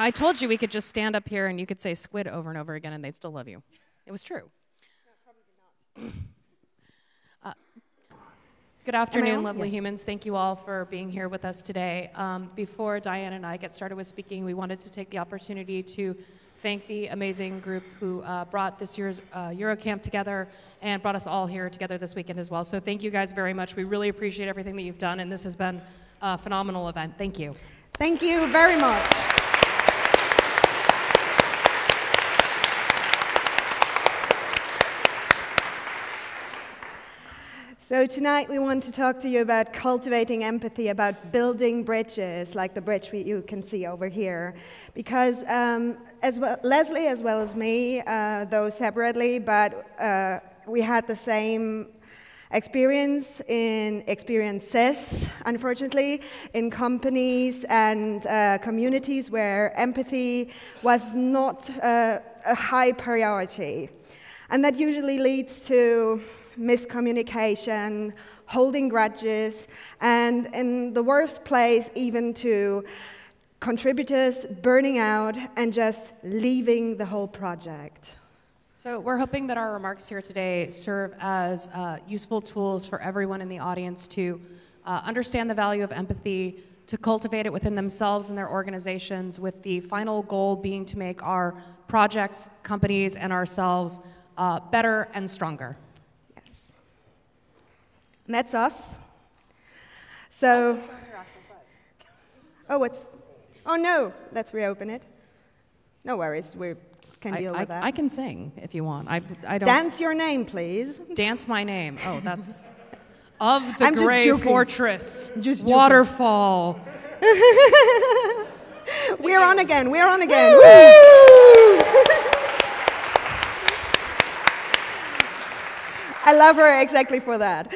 I told you we could just stand up here and you could say squid over and over again and they'd still love you. It was true. Uh, good afternoon, lovely Yes. humans. Thank you all for being here with us today. Um, before Diane and I get started with speaking, we wanted to take the opportunity to thank the amazing group who uh, brought this year's uh, eurucamp together and brought us all here together this weekend as well. So thank you guys very much. We really appreciate everything that you've done, and this has been a phenomenal event. Thank you. Thank you very much. So tonight we want to talk to you about cultivating empathy, about building bridges, like the bridge we, you can see over here. Because um, as well, Leslie, as well as me, uh, though separately, but uh, we had the same experience in experiences, unfortunately, in companies and uh, communities where empathy was not uh, a high priority. And that usually leads to miscommunication, holding grudges, and in the worst place, even to contributors burning out and just leaving the whole project. So, we're hoping that our remarks here today serve as uh, useful tools for everyone in the audience to uh, understand the value of empathy, to cultivate it within themselves and their organizations, with the final goal being to make our projects, companies, and ourselves uh, better and stronger. Yes. And that's us. So, oh, it's, oh no, let's reopen it. No worries, we can deal I- with that. I can sing if you want. I, I don't Dance your name, please. dance my name. Oh, that's of the I'm gray joking. fortress, Just waterfall. We're on again, we're on again. I love her exactly for that.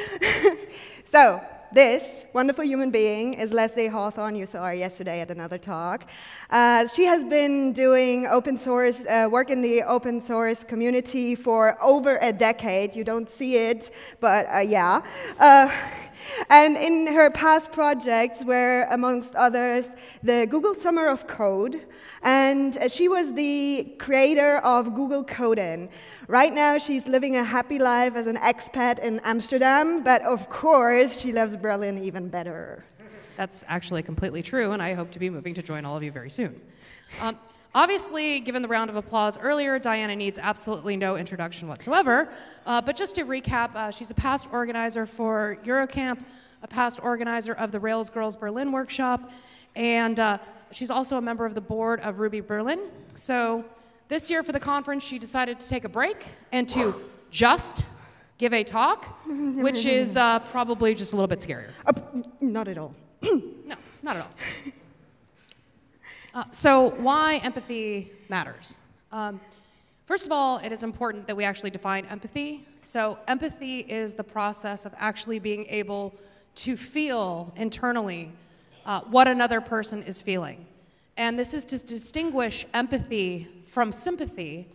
so, this wonderful human being is Leslie Hawthorn. You saw her yesterday at another talk. Uh, she has been doing open source uh, work in the open source community for over a decade. You don't see it, but uh, yeah. And in her past projects were, amongst others, the Google Summer of Code, and she was the creator of Google Code-in. Right now, she's living a happy life as an expat in Amsterdam, but of course, she loves Berlin even better. That's actually completely true, and I hope to be moving to join all of you very soon. Um, obviously, given the round of applause earlier, Dajana needs absolutely no introduction whatsoever. Uh, but just to recap, uh, she's a past organizer for eurucamp, a past organizer of the Rails Girls Berlin workshop, and uh, she's also a member of the board of Ruby Berlin. So this year for the conference, she decided to take a break and to just give a talk, which is uh, probably just a little bit scarier. Uh, not at all. No, not at all. Uh, so, why empathy matters? Um, first of all, it is important that we actually define empathy. So, empathy is the process of actually being able to feel internally uh, what another person is feeling. And this is to distinguish empathy from sympathy,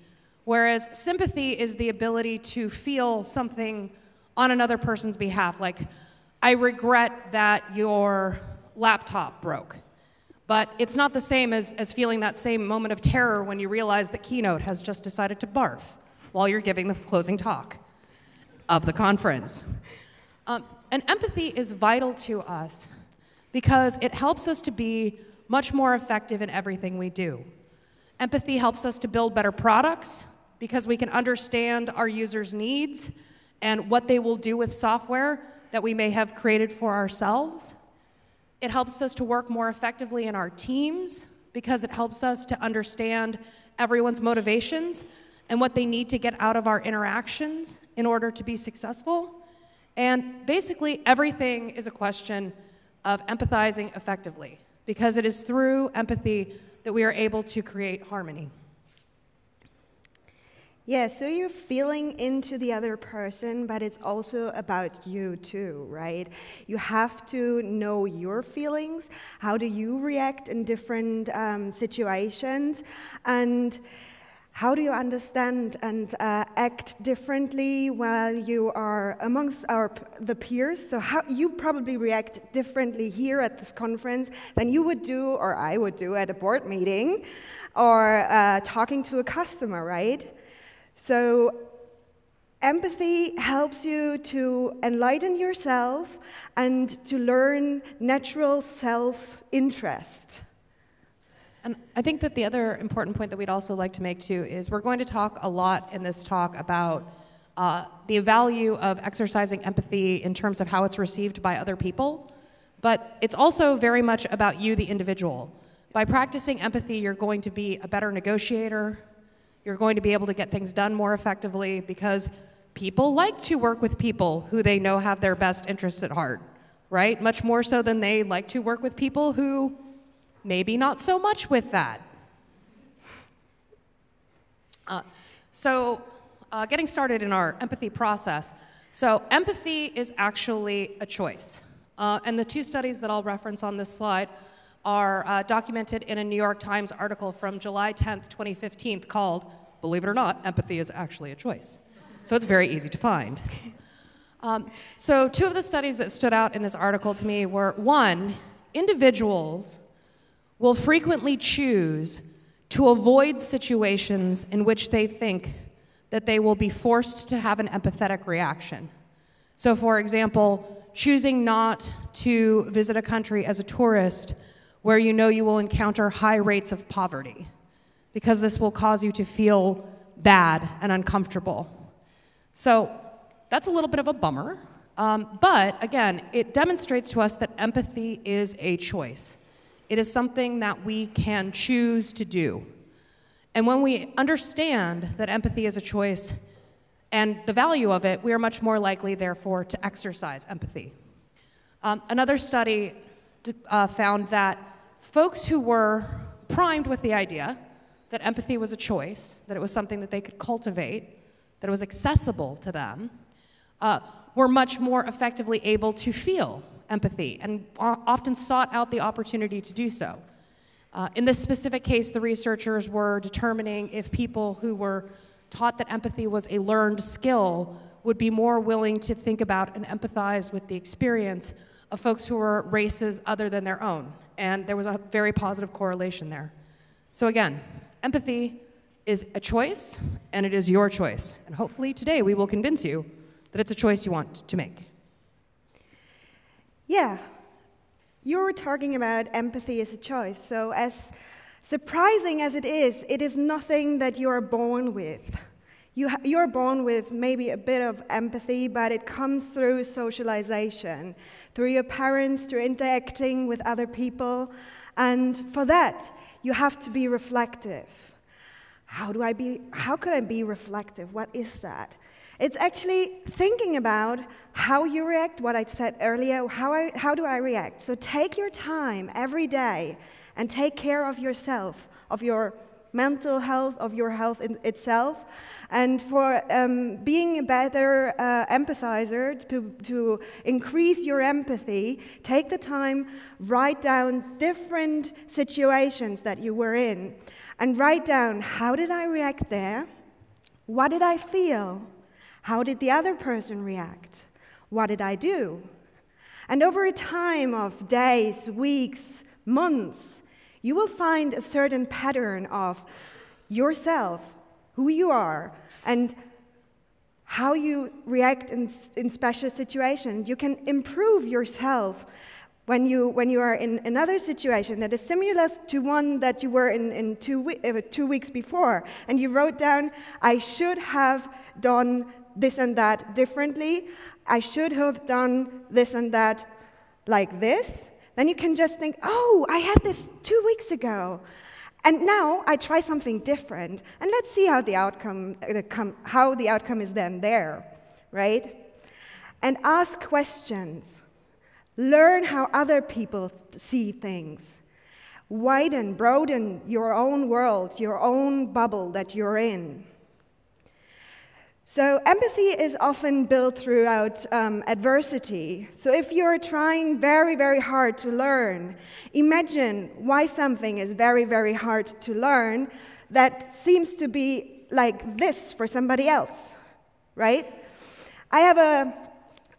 whereas sympathy is the ability to feel something on another person's behalf. Like, I regret that your laptop broke. But it's not the same as, as feeling that same moment of terror when you realize that Keynote has just decided to barf while you're giving the closing talk of the conference. Um, and empathy is vital to us because it helps us to be much more effective in everything we do. Empathy helps us to build better products because we can understand our users' needs and what they will do with software that we may have created for ourselves. It helps us to work more effectively in our teams because it helps us to understand everyone's motivations and what they need to get out of our interactions in order to be successful. And basically, everything is a question of empathizing effectively because it is through empathy that we are able to create harmony. Yeah, so you're feeling into the other person, but it's also about you too, right? You have to know your feelings. How do you react in different um, situations? And How do you understand and uh, act differently while you are amongst our, the peers? So, how you probably react differently here at this conference than you would do, or I would do, at a board meeting, or uh, talking to a customer, right? So, empathy helps you to enlighten yourself and to learn natural self interest. And I think that the other important point that we'd also like to make too is we're going to talk a lot in this talk about uh, the value of exercising empathy in terms of how it's received by other people, but it's also very much about you, the individual. By practicing empathy, you're going to be a better negotiator, you're going to be able to get things done more effectively because people like to work with people who they know have their best interests at heart, right? Much more so than they like to work with people who maybe not so much with that. Uh, so, uh, getting started in our empathy process. So, empathy is actually a choice. Uh, and the two studies that I'll reference on this slide are uh, documented in a New York Times article from July 10th, 2015, called, believe it or not, Empathy is Actually a Choice. So, it's very easy to find. Um, so, two of the studies that stood out in this article to me were one, individuals will frequently choose to avoid situations in which they think that they will be forced to have an empathetic reaction. So, for example, choosing not to visit a country as a tourist where you know you will encounter high rates of poverty, because this will cause you to feel bad and uncomfortable. So, that's a little bit of a bummer. Um, but again, it demonstrates to us that empathy is a choice. It is something that we can choose to do. And when we understand that empathy is a choice and the value of it, we are much more likely, therefore, to exercise empathy. Um, another study uh, found that folks who were primed with the idea that empathy was a choice, that it was something that they could cultivate, that it was accessible to them, uh, were much more effectively able to feel empathy and often sought out the opportunity to do so. Uh, in this specific case, the researchers were determining if people who were taught that empathy was a learned skill would be more willing to think about and empathize with the experience of folks who were races other than their own. And there was a very positive correlation there. So, again, empathy is a choice, and it is your choice. And hopefully, today we will convince you that it's a choice you want to make. Yeah, you're talking about empathy as a choice. So, as surprising as it is, it is nothing that you are born with. You ha- you're born with maybe a bit of empathy, but it comes through socialization, through your parents, through interacting with other people. And for that, you have to be reflective. How do I be how could I be reflective? What is that? It's actually thinking about how you react, what I said earlier, how, I, how do I react? So take your time every day and take care of yourself, of your mental health, of your health in itself. And for um, being a better uh, empathizer, to, to increase your empathy, take the time, write down different situations that you were in, and write down how did I react there? What did I feel? How did the other person react? What did I do? And over a time of days, weeks, months, you will find a certain pattern of yourself, who you are, and how you react in, in special situations. You can improve yourself when you, when you are in another situation that is similar to one that you were in, in two, uh, two weeks before, and you wrote down, I should have done this and that differently. I should have done this and that like this. Then you can just think, oh, I had this two weeks ago. And now I try something different. And let's see how the outcome, how the outcome is then there, right? And ask questions. Learn how other people see things. Widen, broaden your own world, your own bubble that you're in. So, empathy is often built throughout um, adversity. So, if you're trying very, very hard to learn, imagine why something is very, very hard to learn. that seems to be like this for somebody else, right? I have a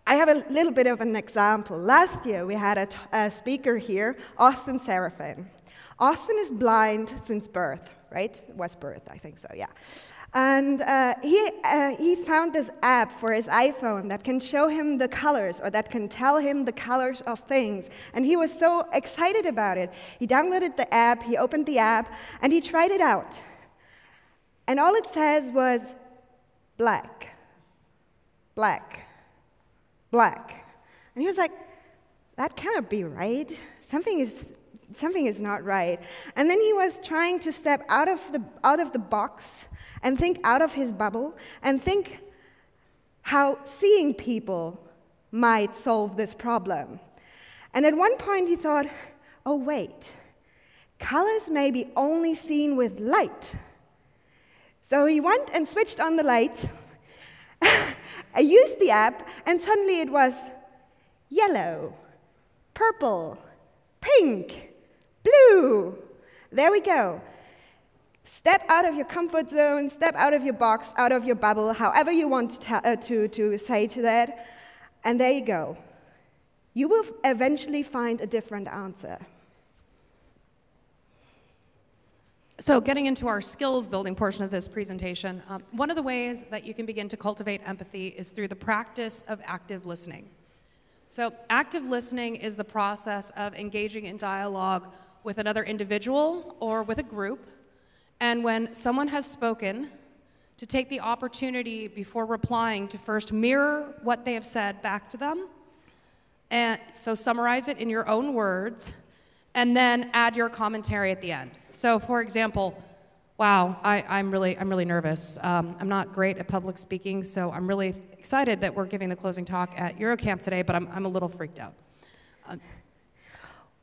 I have a little bit of an example. Last year, we had a, t- a speaker here, Austin Seraphin. Austin is blind since birth, right? Was birth, I think so, yeah. And uh, he, uh, he found this app for his iPhone that can show him the colors or that can tell him the colors of things. And he was so excited about it. He downloaded the app, he opened the app, and he tried it out. And all it says was black, black, black. And he was like, that cannot be right. Something is, something is not right. And then he was trying to step out of the, out of the box and think out of his bubble and think how seeing people might solve this problem. And at one point he thought, oh, wait, colors may be only seen with light. So he went and switched on the light. I used the app, and suddenly it was yellow, purple, pink, blue. There we go. Step out of your comfort zone, step out of your box, out of your bubble, however you want to, uh, to, to say to that, and there you go. You will eventually find a different answer. So, getting into our skills building portion of this presentation, um, one of the ways that you can begin to cultivate empathy is through the practice of active listening. So, active listening is the process of engaging in dialogue with another individual or with a group and when someone has spoken, to take the opportunity before replying to first mirror what they have said back to them. And so summarize it in your own words, and then add your commentary at the end. So, for example, wow, I, am really, I'm really nervous. Um, I'm not great at public speaking, so I'm really excited that we're giving the closing talk at eurucamp today, but I'm, I'm a little freaked out. Um,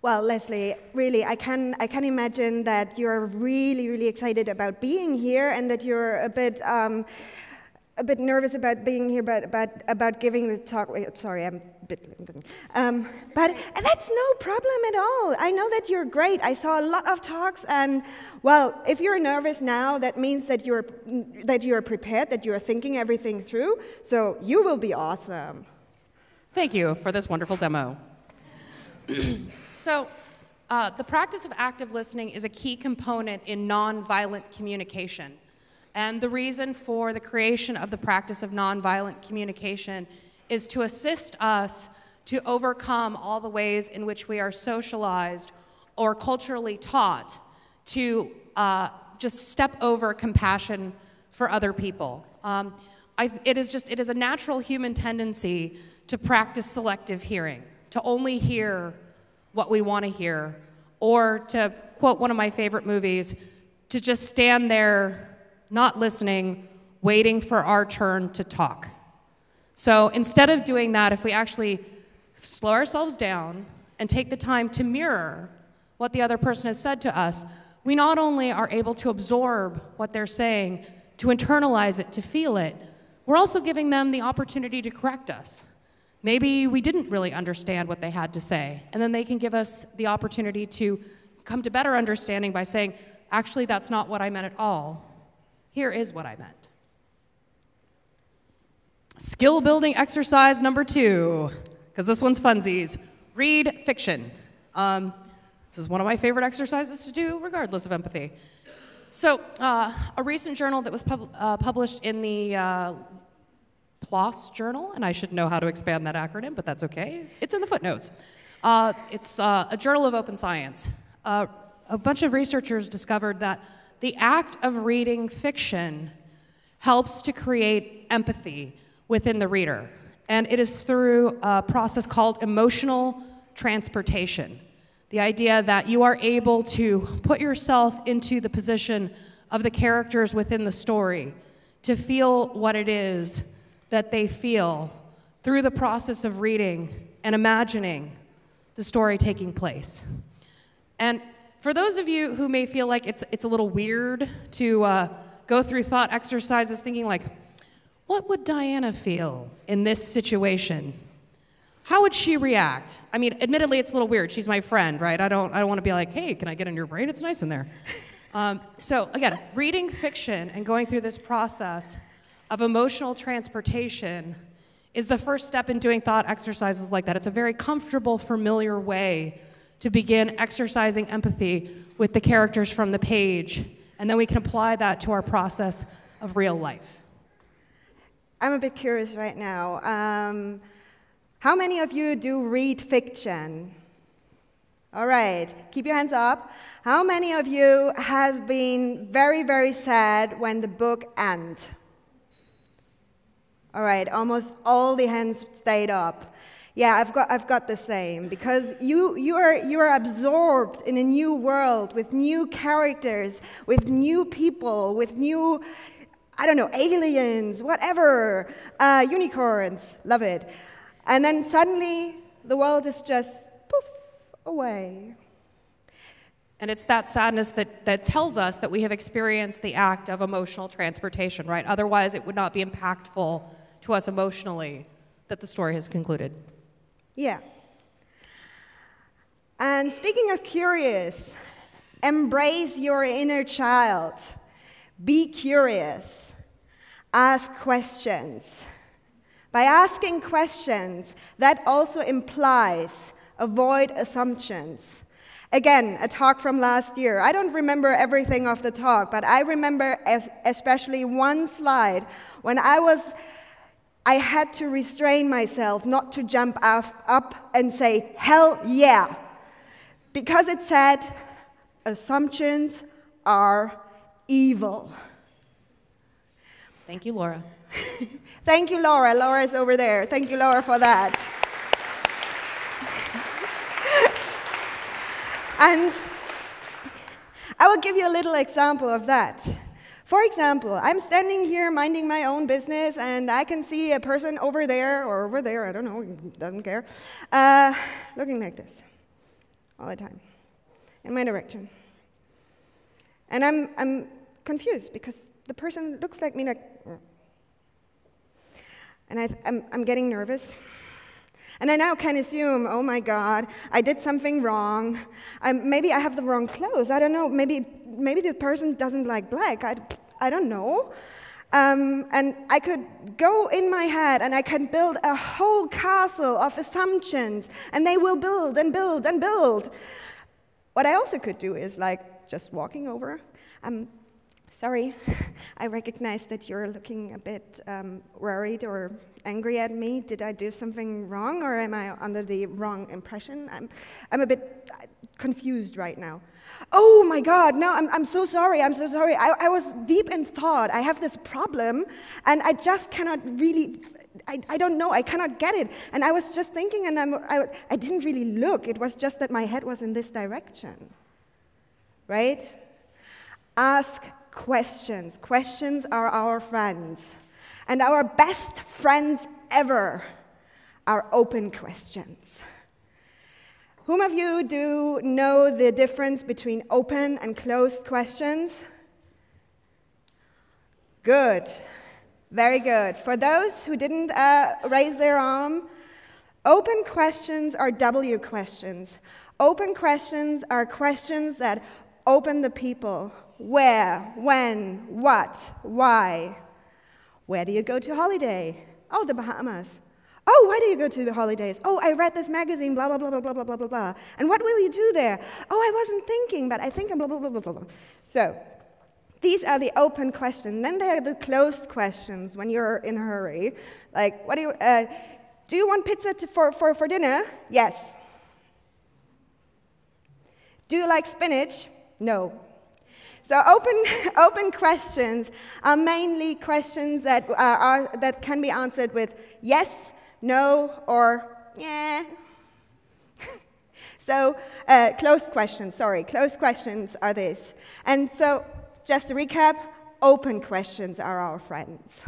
well, Leslie, really, I can, I can imagine that you're really, really excited about being here and that you're a bit, um, a bit nervous about being here, but, but about giving the talk. Sorry, I'm a bit. Um, but that's no problem at all. I know that you're great. I saw a lot of talks, and well, if you're nervous now, that means that you're, that you're prepared, that you're thinking everything through. So you will be awesome. Thank you for this wonderful demo. So, uh, the practice of active listening is a key component in nonviolent communication. And the reason for the creation of the practice of nonviolent communication is to assist us to overcome all the ways in which we are socialized or culturally taught to uh, just step over compassion for other people. Um, I, it is just, it is a natural human tendency to practice selective hearing, to only hear what we want to hear, or to quote one of my favorite movies, to just stand there, not listening, waiting for our turn to talk. So instead of doing that, if we actually slow ourselves down and take the time to mirror what the other person has said to us, we not only are able to absorb what they're saying, to internalize it, to feel it, we're also giving them the opportunity to correct us. Maybe we didn't really understand what they had to say, and then they can give us the opportunity to come to better understanding by saying, actually, that's not what I meant at all. Here is what I meant. Skill building exercise number two, because this one's funsies read fiction. Um, this is one of my favorite exercises to do, regardless of empathy. So, uh, a recent journal that was pub- uh, published in the uh, PLOS Journal, and I should know how to expand that acronym, but that's okay. It's in the footnotes. Uh, it's uh, a journal of open science. Uh, a bunch of researchers discovered that the act of reading fiction helps to create empathy within the reader. And it is through a process called emotional transportation. The idea that you are able to put yourself into the position of the characters within the story, to feel what it is that they feel through the process of reading and imagining the story taking place. And for those of you who may feel like it's, it's a little weird to uh, go through thought exercises thinking, like, what would Dajana feel in this situation? How would she react? I mean, admittedly, it's a little weird. She's my friend, right? I don't, I don't want to be like, hey, can I get in your brain? It's nice in there. Um, so, again, reading fiction and going through this process of emotional transportation is the first step in doing thought exercises like that. It's a very comfortable, familiar way to begin exercising empathy with the characters from the page, and then we can apply that to our process of real life. I'm a bit curious right now. Um, how many of you do read fiction? All right, keep your hands up. How many of you has been very, very sad when the book ends? All right, almost all the hands stayed up. Yeah, I've got, I've got the same because you, you, are, you are absorbed in a new world with new characters, with new people, with new, I don't know, aliens, whatever, uh, unicorns, love it. And then suddenly the world is just poof away. And it's that sadness that, that tells us that we have experienced the act of emotional transportation, right? Otherwise, it would not be impactful to us emotionally that the story has concluded. Yeah. And speaking of curious, embrace your inner child. Be curious. Ask questions. By asking questions, that also implies avoid assumptions. Again, a talk from last year. I don't remember everything of the talk, but I remember especially one slide when I was I had to restrain myself not to jump up and say, hell yeah. Because it said, assumptions are evil. Thank you, Laura. Thank you, Laura. Laura is over there. Thank you, Laura, for that. and I will give you a little example of that. For example, I'm standing here minding my own business, and I can see a person over there or over there, I don't know, doesn't care, uh, looking like this all the time in my direction. And I'm, I'm confused because the person looks like me, like, and I, I'm, I'm getting nervous. And I now can assume, oh my God, I did something wrong. Maybe I have the wrong clothes. I don't know. Maybe maybe the person doesn't like black. I, I don't know. Um, and I could go in my head and I can build a whole castle of assumptions, and they will build and build and build. What I also could do is like just walking over. Um, sorry, I recognize that you're looking a bit um, worried or angry at me. Did I do something wrong or am I under the wrong impression? I'm, I'm a bit confused right now. Oh my God, no, I'm, I'm so sorry, I'm so sorry. I, I was deep in thought. I have this problem, and I just cannot really, I, I don't know, I cannot get it. And I was just thinking, and I'm, I, I didn't really look. It was just that my head was in this direction. Right? Ask questions. Questions are our friends. And our best friends ever are open questions. Whom of you do know the difference between open and closed questions? Good. Very good. For those who didn't uh, raise their arm, open questions are W questions. Open questions are questions that open the people. Where, when, what, why. Where do you go to holiday? Oh, the Bahamas. Oh, why do you go to the holidays? Oh, I read this magazine, blah, blah, blah, blah, blah, blah, blah, blah, blah. And what will you do there? Oh, I wasn't thinking, but I think I'm blah, blah, blah, blah, blah. So, these are the open questions. Then there are the closed questions when you're in a hurry. Like, what do you, uh, do you want pizza to, for, for, for dinner? Yes. Do you like spinach? No. So open, open questions are mainly questions that, uh, are, that can be answered with yes, no, or yeah. so, uh, closed questions, sorry, closed questions are this. And so, just to recap, open questions are our friends.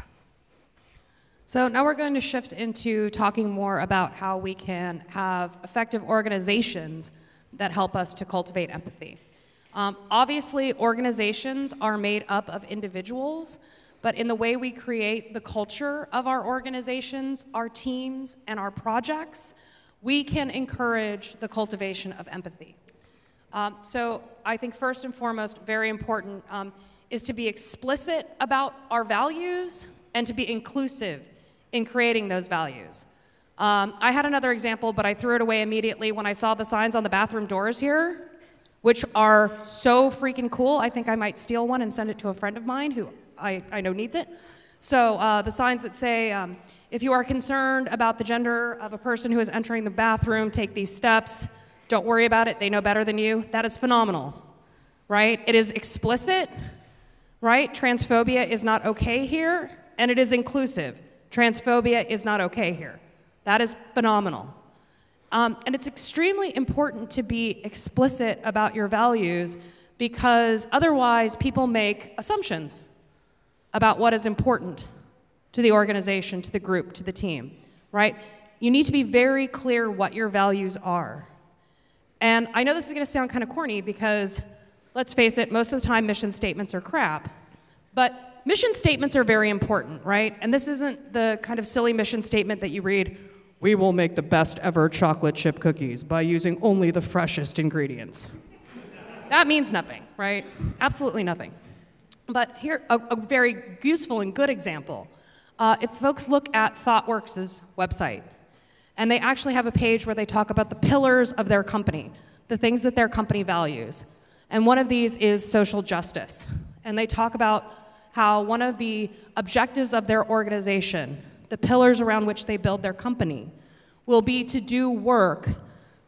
So now we're going to shift into talking more about how we can have effective organizations that help us to cultivate empathy. Um, obviously, organizations are made up of individuals, but in the way we create the culture of our organizations, our teams, and our projects, we can encourage the cultivation of empathy. Um, so I think first and foremost, very important, um, is to be explicit about our values and to be inclusive in creating those values. Um, I had another example, but I threw it away immediately when I saw the signs on the bathroom doors here, which are so freaking cool. I think I might steal one and send it to a friend of mine who I, I know needs it. So uh, the signs that say, um, if you are concerned about the gender of a person who is entering the bathroom, take these steps. Don't worry about it, they know better than you. That is phenomenal, right? It is explicit, right? Transphobia is not okay here, and it is inclusive. Transphobia is not okay here. That is phenomenal. Um, and it's extremely important to be explicit about your values because otherwise people make assumptions about what is important to the organization, to the group, to the team, right? You need to be very clear what your values are. And I know this is going to sound kind of corny because, let's face it, most of the time mission statements are crap. But mission statements are very important, right? And this isn't the kind of silly mission statement that you read, we will make the best ever chocolate chip cookies by using only the freshest ingredients. that means nothing, right? Absolutely nothing. But here, a, a very useful and good example. Uh, if folks look at ThoughtWorks' website, and they actually have a page where they talk about the pillars of their company, the things that their company values. And one of these is social justice. And they talk about how one of the objectives of their organization, the pillars around which they build their company, will be to do work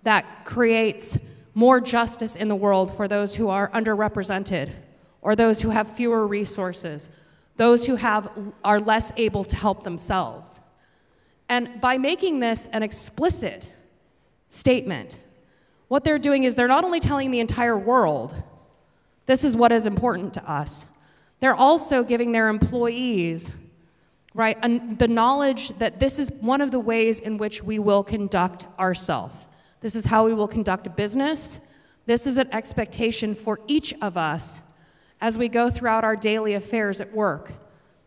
that creates more justice in the world for those who are underrepresented or those who have fewer resources, those who have, are less able to help themselves. And by making this an explicit statement, what they're doing is they're not only telling the entire world, this is what is important to us, they're also giving their employees right the knowledge that this is one of the ways in which we will conduct ourselves this is how we will conduct a business this is an expectation for each of us as we go throughout our daily affairs at work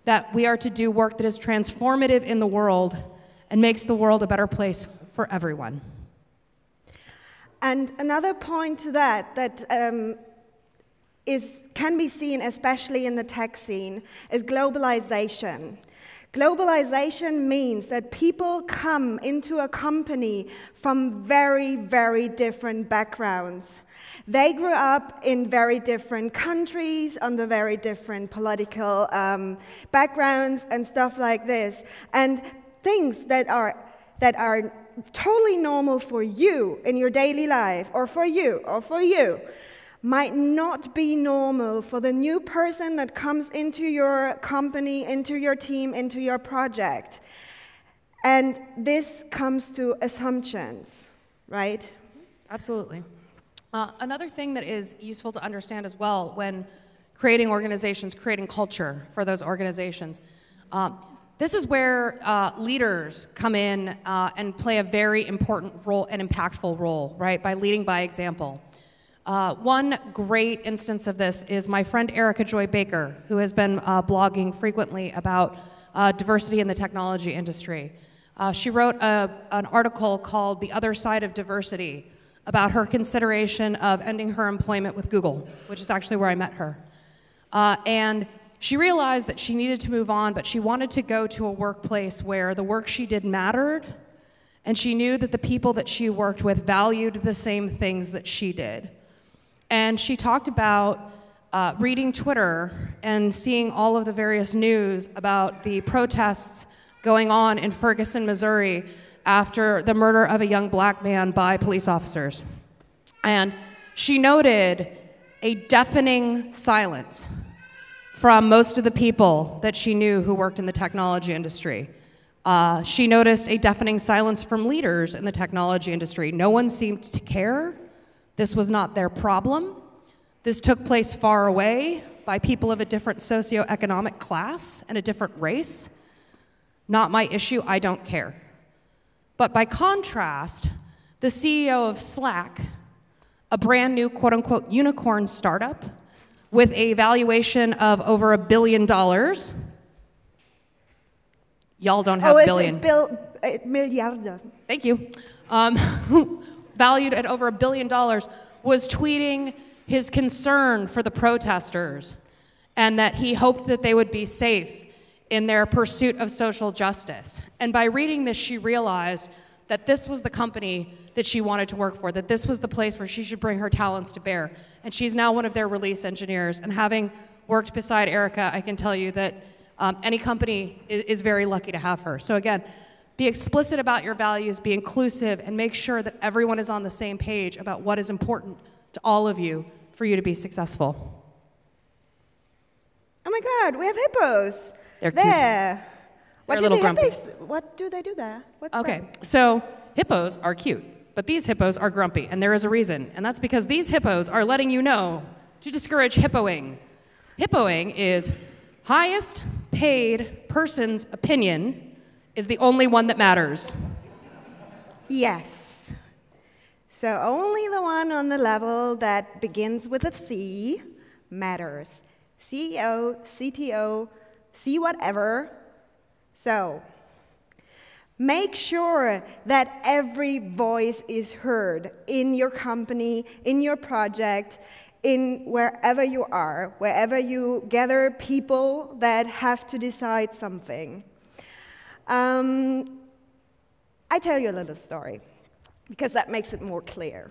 that we are to do work that is transformative in the world and makes the world a better place for everyone. And another point to that that um, is, can be seen, especially in the tech scene, is globalization. Globalization means that people come into a company from very, very different backgrounds. They grew up in very different countries, under very different political um, backgrounds, and stuff like this. And things that are, that are totally normal for you in your daily life, or for you, or for you, might not be normal for the new person that comes into your company, into your team, into your project. And this comes to assumptions, right? Absolutely. Uh, another thing that is useful to understand as well when creating organizations, creating culture for those organizations, um, this is where uh, leaders come in uh, and play a very important role, an impactful role, right, by leading by example. Uh, one great instance of this is my friend Erica Joy Baker, who has been uh, blogging frequently about uh, diversity in the technology industry. she wrote a, an article called The Other Side of Diversity, about her consideration of ending her employment with Google, which is actually where I met her. Uh, and she realized that she needed to move on, but she wanted to go to a workplace where the work she did mattered, and she knew that the people that she worked with valued the same things that she did. And she talked about uh, reading Twitter and seeing all of the various news about the protests going on in Ferguson, Missouri, after the murder of a young black man by police officers. And she noted a deafening silence from most of the people that she knew who worked in the technology industry. Uh, she noticed a deafening silence from leaders in the technology industry. No one seemed to care. This was not their problem. This took place far away by people of a different socioeconomic class and a different race. Not my issue, I don't care. But by contrast, the CEO of Slack, a brand new quote unquote unicorn startup with a valuation of over a billion dollars. Y'all don't have oh, it's, billion. It's bill, uh, milliarder. Thank you. Um, valued at over a billion dollars, was tweeting his concern for the protesters and that he hoped that they would be safe in their pursuit of social justice. And by reading this, she realized that this was the company that she wanted to work for, that this was the place where she should bring her talents to bear. And she's now one of their release engineers. And having worked beside Erica, I can tell you that um, any company is, is very lucky to have her. So, again, be explicit about your values, be inclusive, and make sure that everyone is on the same page about what is important to all of you for you to be successful. Oh my God, we have hippos. They're cute. there. What They're a do little the grumpy. hippos? What do they do there? What's Okay, that? so hippos are cute, but these hippos are grumpy, and there is a reason, and that's because these hippos are letting you know to discourage hippoing. Hippoing is highest paid person's opinion is the only one that matters. Yes. So only the one on the level that begins with a C matters. CEO, CTO, C whatever. So make sure that every voice is heard in your company, in your project, in wherever you are, wherever you gather people that have to decide something. Um, I tell you a little story because that makes it more clear.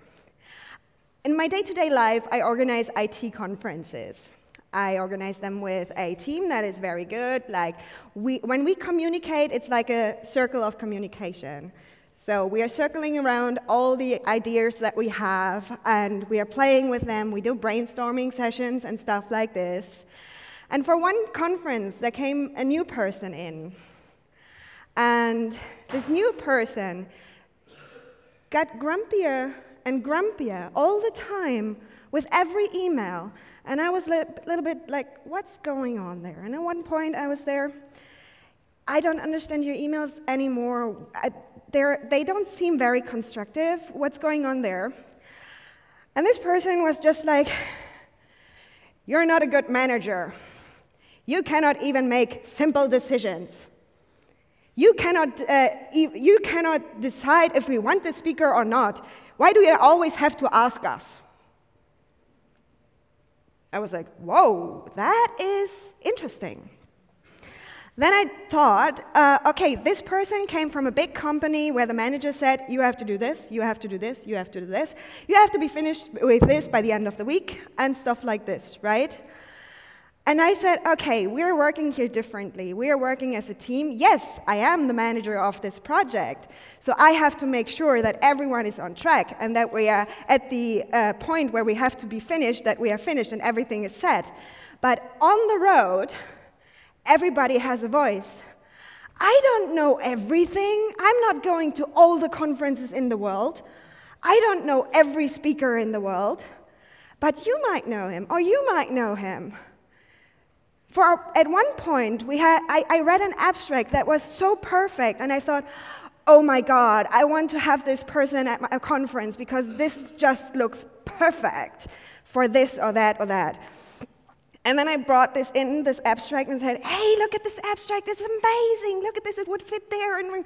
In my day to day life, I organize IT conferences. I organize them with a team that is very good. Like, we, when we communicate, it's like a circle of communication. So, we are circling around all the ideas that we have, and we are playing with them. We do brainstorming sessions and stuff like this. And for one conference, there came a new person in. And this new person got grumpier and grumpier all the time with every email. And I was a li- little bit like, what's going on there? And at one point, I was there. I don't understand your emails anymore. I, they don't seem very constructive. What's going on there? And this person was just like, You're not a good manager. You cannot even make simple decisions. You cannot, uh, you cannot decide if we want the speaker or not. Why do you always have to ask us? I was like, whoa, that is interesting. Then I thought, uh, okay, this person came from a big company where the manager said, you have to do this, you have to do this, you have to do this, you have to be finished with this by the end of the week, and stuff like this, right? And I said, okay, we're working here differently. We are working as a team. Yes, I am the manager of this project. So I have to make sure that everyone is on track and that we are at the uh, point where we have to be finished, that we are finished and everything is set. But on the road, everybody has a voice. I don't know everything. I'm not going to all the conferences in the world. I don't know every speaker in the world. But you might know him, or you might know him. For at one point, we had, I, I read an abstract that was so perfect, and I thought, oh my God, I want to have this person at my conference because this just looks perfect for this or that or that. And then I brought this in, this abstract, and said, hey, look at this abstract, this is amazing, look at this, it would fit there. And,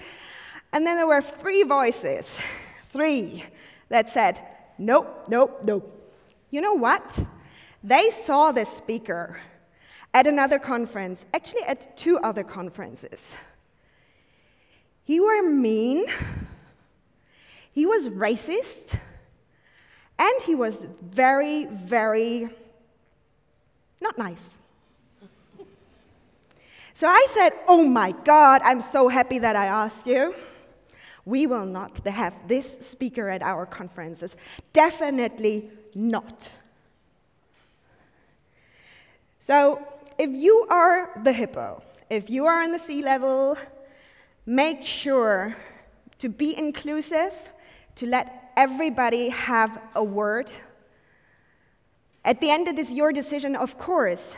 and then there were three voices, three, that said, nope, nope, nope. You know what? They saw this speaker at another conference, actually at two other conferences. He were mean, he was racist, and he was very, very not nice. So I said, Oh my God, I'm so happy that I asked you. We will not have this speaker at our conferences. Definitely not. So, if you are the hippo, if you are on the C-level, make sure to be inclusive, to let everybody have a word. At the end, it is your decision, of course,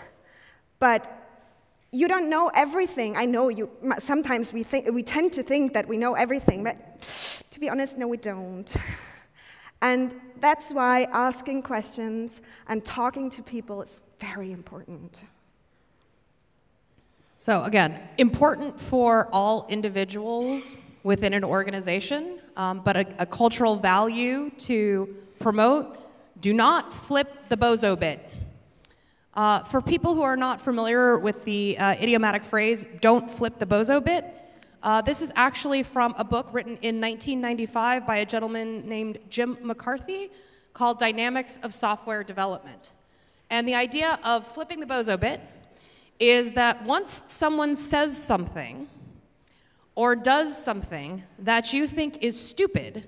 but you don't know everything. I know you. Sometimes we think we tend to think that we know everything, but to be honest, no, we don't. And that's why asking questions and talking to people is very important. So, again, important for all individuals within an organization, um, but a, a cultural value to promote. Do not flip the bozo bit. Uh, for people who are not familiar with the uh, idiomatic phrase, don't flip the bozo bit, uh, this is actually from a book written in 1995 by a gentleman named Jim McCarthy called Dynamics of Software Development. And the idea of flipping the bozo bit is that once someone says something or does something that you think is stupid,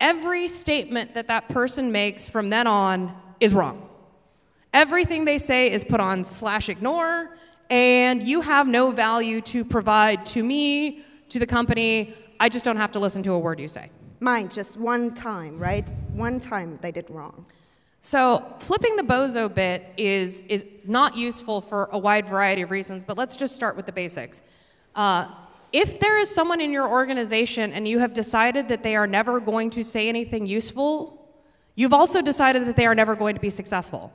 every statement that that person makes from then on is wrong. Everything they say is put on slash ignore, and you have no value to provide to me, to the company. I just don't have to listen to a word you say. Mine, just one time, right? One time they did wrong. So, flipping the bozo bit is, is not useful for a wide variety of reasons, but let's just start with the basics. Uh, if there is someone in your organization and you have decided that they are never going to say anything useful, you've also decided that they are never going to be successful.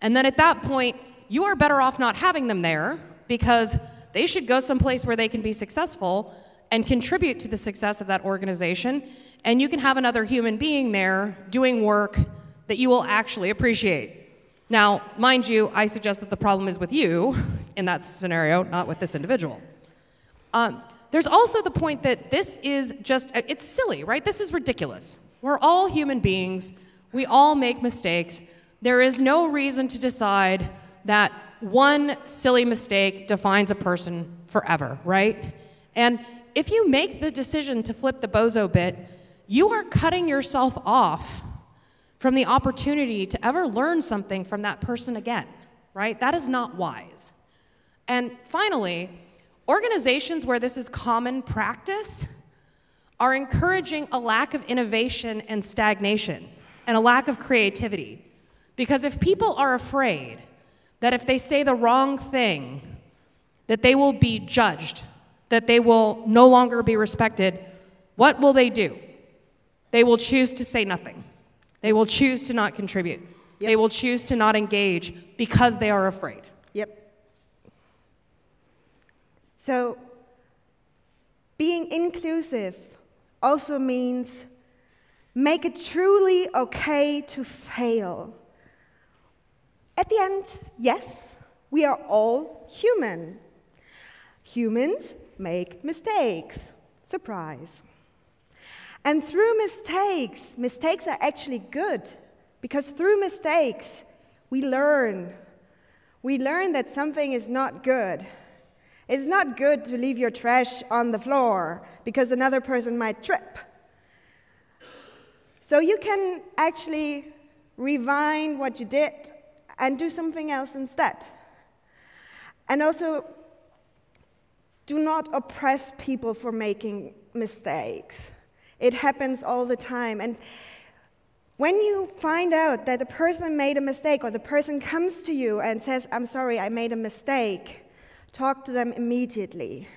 And then at that point, you are better off not having them there because they should go someplace where they can be successful and contribute to the success of that organization. And you can have another human being there doing work that you will actually appreciate. Now, mind you, I suggest that the problem is with you in that scenario, not with this individual. Um, there's also the point that this is just, it's silly, right? This is ridiculous. We're all human beings, we all make mistakes. There is no reason to decide that one silly mistake defines a person forever, right? And if you make the decision to flip the bozo bit, you are cutting yourself off from the opportunity to ever learn something from that person again, right? That is not wise. And finally, organizations where this is common practice are encouraging a lack of innovation and stagnation and a lack of creativity. Because if people are afraid that if they say the wrong thing, that they will be judged, that they will no longer be respected, what will they do? They will choose to say nothing. They will choose to not contribute. Yep. They will choose to not engage because they are afraid. Yep. So, being inclusive also means make it truly okay to fail. At the end, yes, we are all human. Humans make mistakes. Surprise. And through mistakes, mistakes are actually good because through mistakes, we learn. We learn that something is not good. It's not good to leave your trash on the floor because another person might trip. So you can actually rewind what you did and do something else instead. And also, do not oppress people for making mistakes. It happens all the time. And when you find out that a person made a mistake or the person comes to you and says, I'm sorry, I made a mistake, talk to them immediately.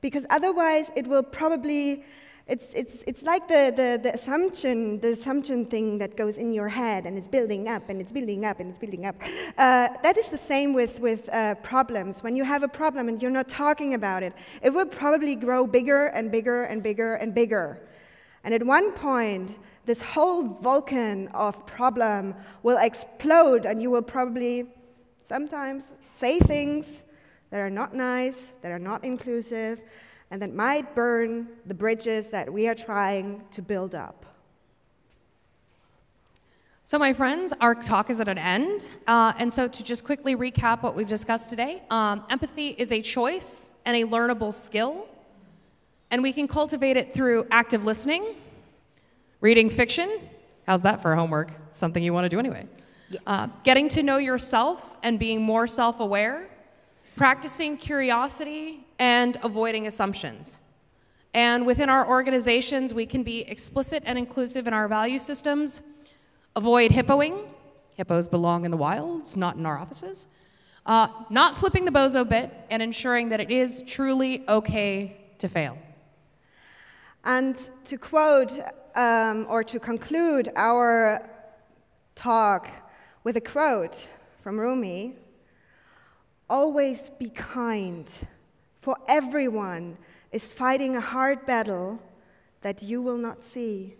Because otherwise, it will probably it's, it's, it's like the, the, the, assumption, the assumption thing that goes in your head and it's building up and it's building up and it's building up. Uh, that is the same with, with uh, problems. When you have a problem and you're not talking about it, it will probably grow bigger and bigger and bigger and bigger. And at one point, this whole volcano of problem will explode and you will probably sometimes say things that are not nice, that are not inclusive, and that might burn the bridges that we are trying to build up. So, my friends, our talk is at an end. Uh, and so, to just quickly recap what we've discussed today um, empathy is a choice and a learnable skill. And we can cultivate it through active listening, reading fiction. How's that for homework? Something you want to do anyway. Yes. Uh, getting to know yourself and being more self aware, practicing curiosity and avoiding assumptions. And within our organizations, we can be explicit and inclusive in our value systems, avoid hippoing. Hippos belong in the wilds, not in our offices. Uh, not flipping the bozo bit, and ensuring that it is truly okay to fail. And to quote um, or to conclude our talk with a quote from Rumi always be kind for everyone, is fighting a hard battle that you will not see.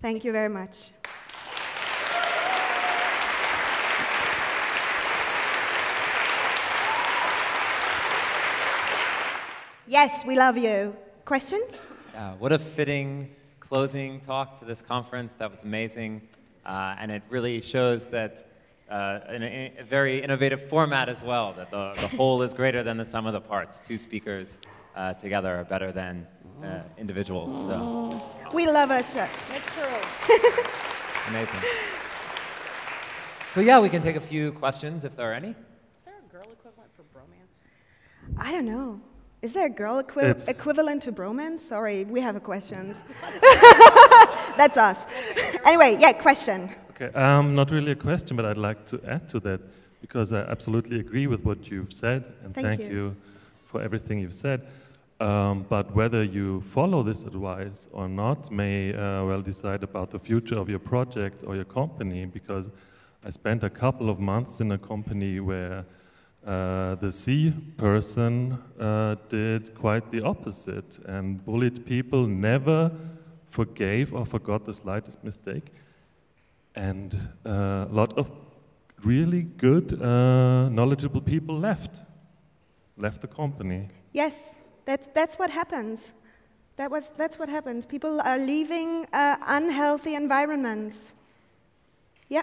Thank you very much. Yes, we love you. Questions? Yeah, what a fitting closing talk to this conference. That was amazing. Uh, and it really shows that uh, in a, a, very innovative format as well, that the, the whole is greater than the sum of the parts. Two speakers uh, together are better than uh, individuals. So. We love it. It's true. amazing. So yeah, we can take a few questions if there are any. Is there a girl equivalent for bromance? I don't know. Is there a girl equi equivalent to bromance? Sorry, we have a questions. That's us. Anyway, yeah, question. Okay, um, not really a question, but I'd like to add to that because I absolutely agree with what you've said, and thank, thank you. you. for everything you've said. Um, but whether you follow this advice or not may uh, well decide about the future of your project or your company because I spent a couple of months in a company where uh, the C person uh, did quite the opposite and bullied people, never forgave or forgot the slightest mistake. And uh, a lot of really good, uh, knowledgeable people left, left the company. Yes, that's, that's what happens. That was, that's what happens. People are leaving uh, unhealthy environments. Yeah.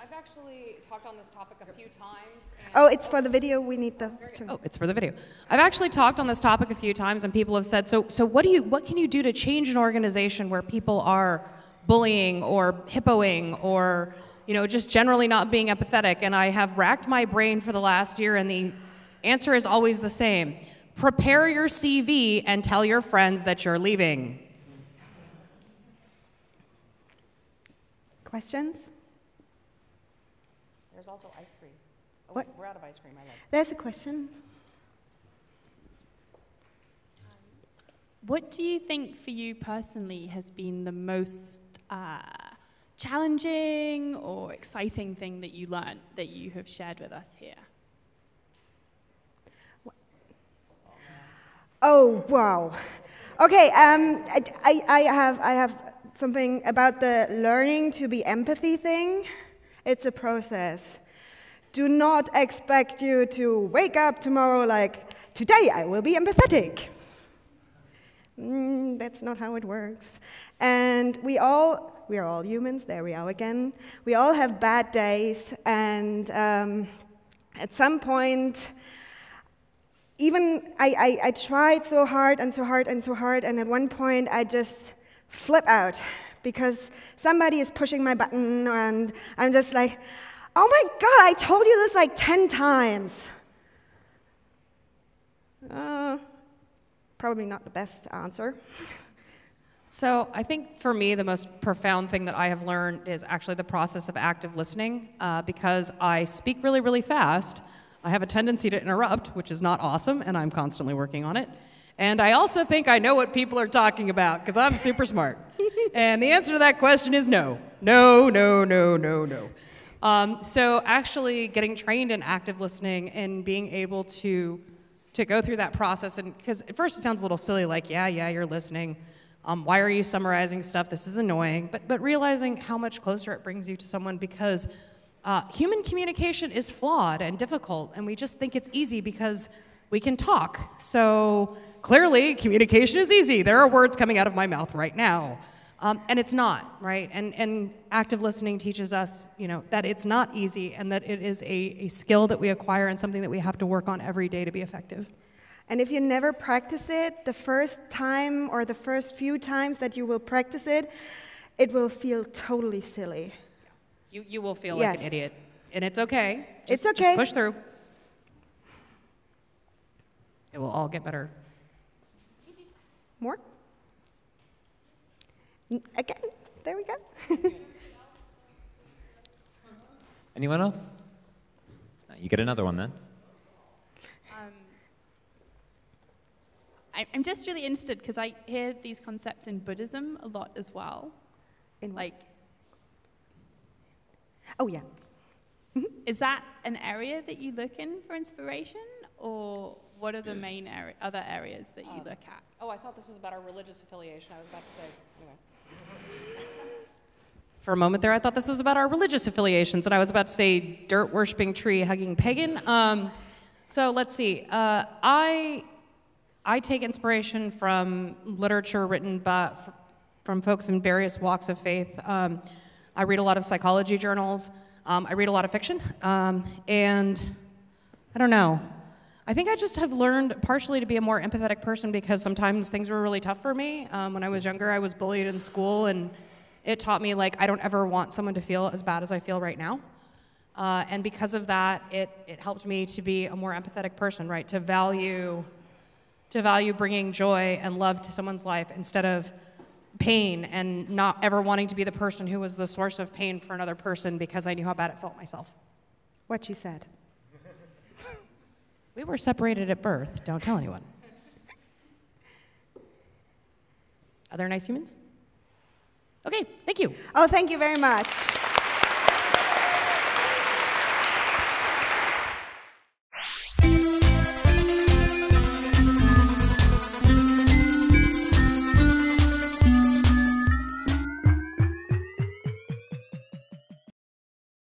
I've actually talked on this topic a few times. Oh, it's for the video. We need the. Oh, it's for the video. I've actually talked on this topic a few times, and people have said, "So, so what do you? What can you do to change an organization where people are bullying or hippoing or, you know, just generally not being empathetic?" And I have racked my brain for the last year, and the answer is always the same: prepare your CV and tell your friends that you're leaving. Questions? There's also ice cream. Oh, what? We're out of ice cream, I love There's a question. What do you think for you personally has been the most uh, challenging or exciting thing that you learned that you have shared with us here? Oh, wow. Okay, um, I, I, have, I have something about the learning to be empathy thing. It's a process. Do not expect you to wake up tomorrow like, today I will be empathetic. Mm, that's not how it works. And we all, we are all humans, there we are again. We all have bad days, and um, at some point, even I, I, I tried so hard and so hard and so hard, and at one point I just flip out because somebody is pushing my button, and I'm just like, oh my God, I told you this like 10 times. Uh, probably not the best answer. So, I think for me, the most profound thing that I have learned is actually the process of active listening uh, because I speak really, really fast. I have a tendency to interrupt, which is not awesome, and I'm constantly working on it. And I also think I know what people are talking about because I'm super smart. and the answer to that question is no. No, no, no, no, no. Um, so actually getting trained in active listening and being able to to go through that process and because at first it sounds a little silly like yeah yeah you're listening um, why are you summarizing stuff? This is annoying. But but realizing how much closer it brings you to someone because uh, human communication is flawed and difficult and we just think it's easy because we can talk. So clearly communication is easy. There are words coming out of my mouth right now. Um, and it's not, right? And, and active listening teaches us, you know, that it's not easy and that it is a, a skill that we acquire and something that we have to work on every day to be effective. And if you never practice it, the first time or the first few times that you will practice it, it will feel totally silly. You, you will feel yes. like an idiot. And it's okay. Just, it's okay. Just push through. It will all get better. More? Again, there we go. Anyone else? You get another one then. I'm just really interested because I hear these concepts in Buddhism a lot as well. In like, oh yeah. Is that an area that you look in for inspiration, or what are the main area, other areas that you look at? Oh, I thought this was about our religious affiliation. I was about to say, anyway. For a moment there, I thought this was about our religious affiliations, and I was about to say dirt worshipping, tree hugging pagan. Um, so let's see. Uh, I I take inspiration from literature written by, from folks in various walks of faith. Um, I read a lot of psychology journals. Um, I read a lot of fiction, um, and I don't know. I think I just have learned partially to be a more empathetic person because sometimes things were really tough for me. Um, when I was younger, I was bullied in school, and it taught me like I don't ever want someone to feel as bad as I feel right now. Uh, and because of that, it, it helped me to be a more empathetic person, right? To value, to value bringing joy and love to someone's life instead of pain and not ever wanting to be the person who was the source of pain for another person because I knew how bad it felt myself. What she said. We were separated at birth. Don't tell anyone. Other nice humans? Okay, thank you. Oh, thank you very much.